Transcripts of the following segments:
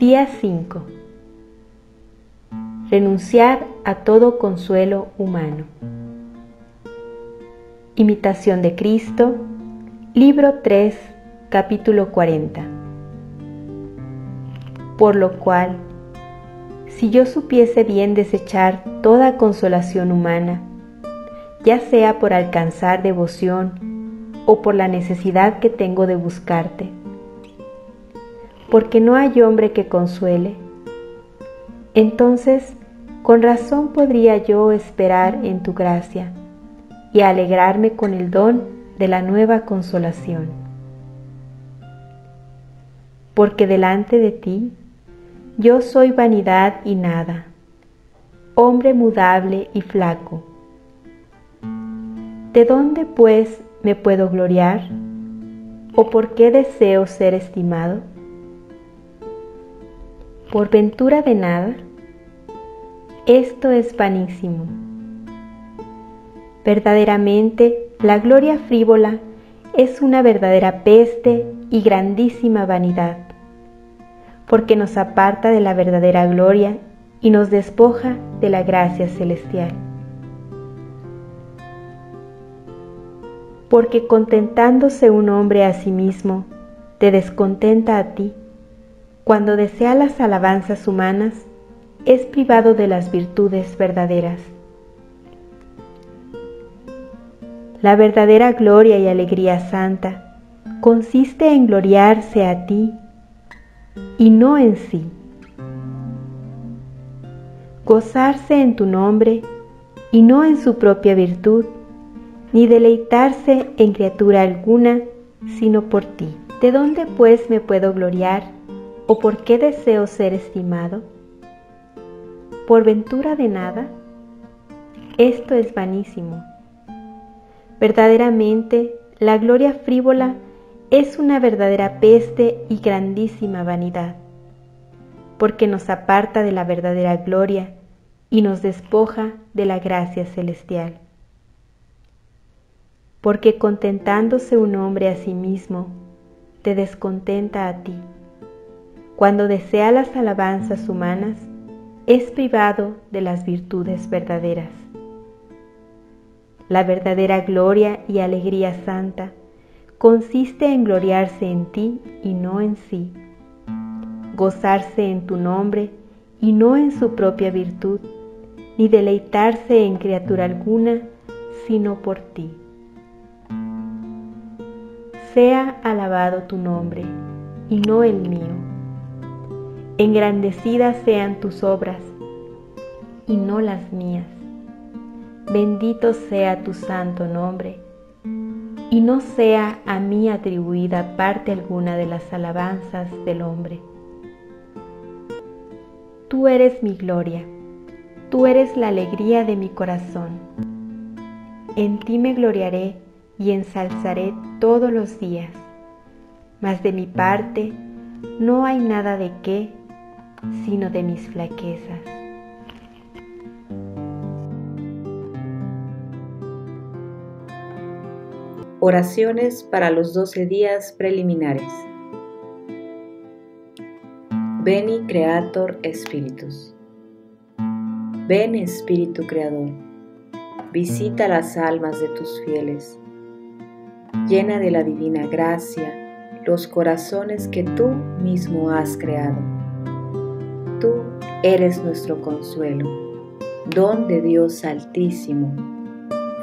Día 5. Renunciar a todo consuelo humano. Imitación de Cristo, libro 3, capítulo 40. Por lo cual, si yo supiese bien desechar toda consolación humana, ya sea por alcanzar devoción o por la necesidad que tengo de buscarte, porque no hay hombre que consuele, entonces con razón podría yo esperar en tu gracia y alegrarme con el don de la nueva consolación. Porque delante de ti yo soy vanidad y nada, hombre mudable y flaco. ¿De dónde pues me puedo gloriar? ¿O por qué deseo ser estimado? ¿Por ventura de nada? Esto es vanísimo. Verdaderamente, la gloria frívola es una verdadera peste y grandísima vanidad, porque nos aparta de la verdadera gloria y nos despoja de la gracia celestial. Porque contentándose un hombre a sí mismo, te descontenta a ti. Cuando desea las alabanzas humanas, es privado de las virtudes verdaderas. La verdadera gloria y alegría santa consiste en gloriarse a ti y no en sí. Gozarse en tu nombre y no en su propia virtud, ni deleitarse en criatura alguna sino por ti. ¿De dónde pues me puedo gloriar o por qué deseo ser estimado? ¿Por ventura de nada? Esto es vanísimo. Verdaderamente, la gloria frívola es una verdadera peste y grandísima vanidad, porque nos aparta de la verdadera gloria y nos despoja de la gracia celestial. Porque contentándose un hombre a sí mismo, te descontenta a ti. Cuando desea las alabanzas humanas, es privado de las virtudes verdaderas. La verdadera gloria y alegría santa consiste en gloriarse en ti y no en sí, gozarse en tu nombre y no en su propia virtud, ni deleitarse en criatura alguna sino por ti. Sea alabado tu nombre y no el mío engrandecidas sean tus obras y no las mías. Bendito sea tu santo nombre y no sea a mí atribuida parte alguna de las alabanzas del hombre. Tú eres mi gloria, tú eres la alegría de mi corazón. En ti me gloriaré y ensalzaré todos los días, mas de mi parte no hay nada de qué sino de mis flaquezas. Oraciones para los doce días preliminares. Veni Creator Spiritus. Ven Espíritu Creador, visita las almas de tus fieles, llena de la divina gracia los corazones que tú mismo has creado Tú eres nuestro consuelo, don de Dios altísimo,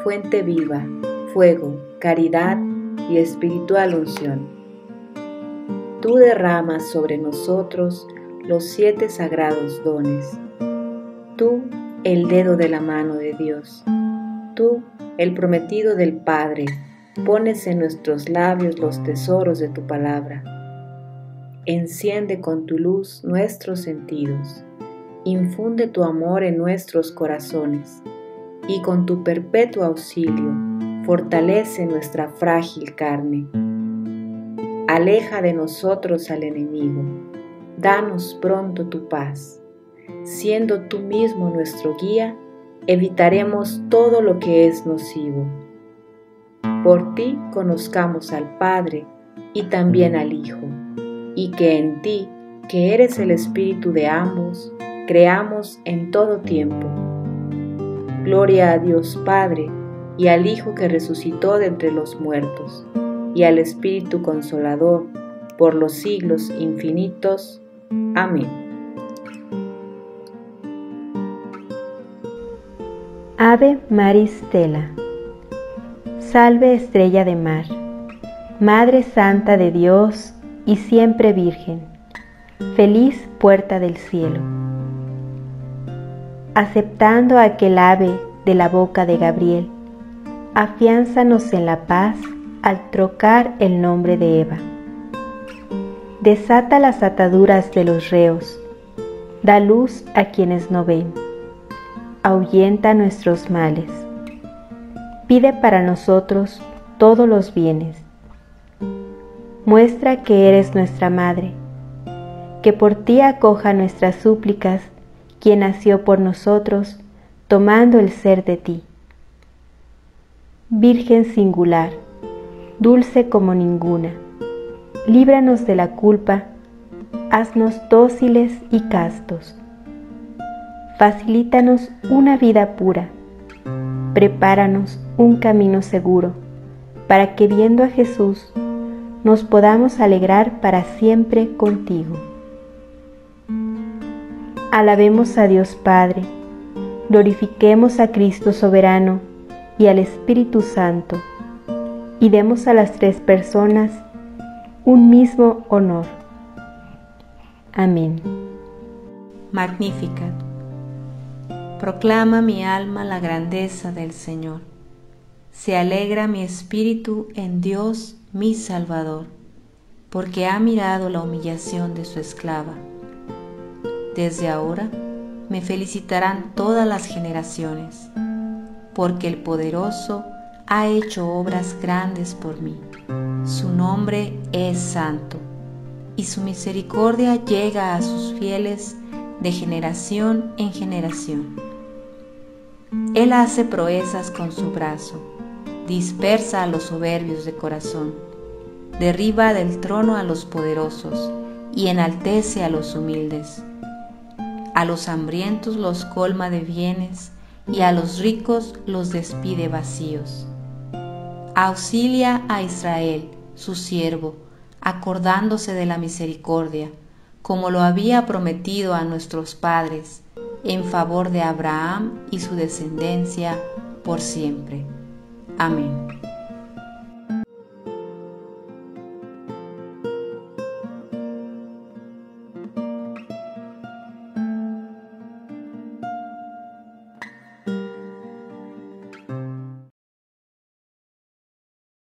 fuente viva, fuego, caridad y espiritual unción. Tú derramas sobre nosotros los siete sagrados dones. Tú, el dedo de la mano de Dios. Tú, el prometido del Padre, pones en nuestros labios los tesoros de tu palabra Enciende con tu luz nuestros sentidos, infunde tu amor en nuestros corazones y con tu perpetuo auxilio fortalece nuestra frágil carne. Aleja de nosotros al enemigo, danos pronto tu paz. Siendo tú mismo nuestro guía, evitaremos todo lo que es nocivo. Por ti conozcamos al Padre y también al Hijo y que en ti que eres el Espíritu de ambos, creamos en todo tiempo. Gloria a Dios Padre, y al Hijo que resucitó de entre los muertos, y al Espíritu Consolador, por los siglos infinitos. Amén. Ave Maris Stella. Salve estrella de mar, Madre Santa de Dios y siempre Virgen, feliz puerta del cielo. Aceptando aquel ave de la boca de Gabriel, afiánzanos en la paz al trocar el nombre de Eva. Desata las ataduras de los reos, da luz a quienes no ven, ahuyenta nuestros males, pide para nosotros todos los bienes. Muestra que eres nuestra madre, que por ti acoja nuestras súplicas quien nació por nosotros, tomando el ser de ti. Virgen singular, dulce como ninguna, líbranos de la culpa, haznos dóciles y castos. Facilítanos una vida pura, prepáranos un camino seguro, para que viendo a Jesús nos podamos alegrar para siempre contigo. Alabemos a Dios Padre, glorifiquemos a Cristo soberano, y al Espíritu Santo, y demos a las tres personas un mismo honor. Amén. Magnificat. Proclama mi alma la grandeza del Señor. Se alegra mi espíritu en Dios mi Salvador, porque ha mirado la humillación de su esclava. Desde ahora me felicitarán todas las generaciones porque el poderoso ha hecho obras grandes por mí. Su nombre es santo, y su misericordia llega a sus fieles de generación en generación. Él hace proezas con su brazo, dispersa a los soberbios de corazón, derriba del trono a los poderosos y enaltece a los humildes. A los hambrientos los colma de bienes, y a los ricos los despide vacíos. Auxilia a Israel, su siervo, acordándose de la misericordia, como lo había prometido a nuestros padres, en favor de Abraham y su descendencia por siempre. Amén.